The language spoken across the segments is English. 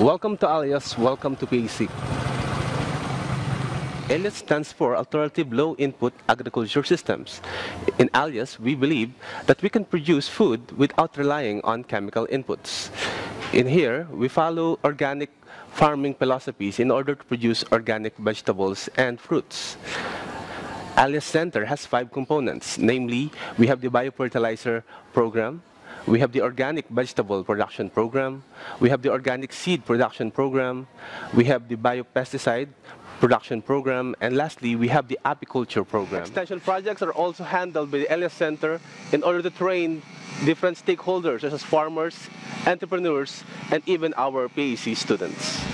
Welcome to Alias, welcome to PAC. ALIAS stands for Alternative Low Input Agriculture Systems. In Alias, we believe that we can produce food without relying on chemical inputs. In here, we follow organic farming philosophies in order to produce organic vegetables and fruits. Alias Center has five components, namely, we have the biofertilizer program, we have the organic vegetable production program, we have the organic seed production program, we have the biopesticide production program, and lastly, we have the apiculture program. Extension projects are also handled by the Alias Center in order to train different stakeholders such as farmers, entrepreneurs, and even our PAC students.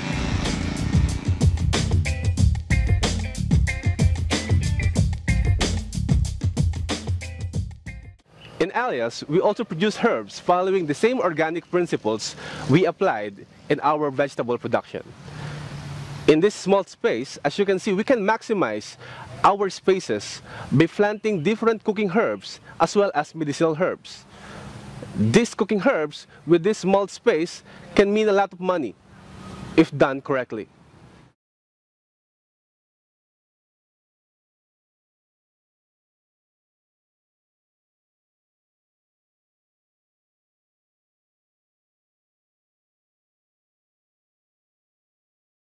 In Alias, we also produce herbs following the same organic principles we applied in our vegetable production. In this small space, as you can see, we can maximize our spaces by planting different cooking herbs as well as medicinal herbs. These cooking herbs with this small space can mean a lot of money if done correctly.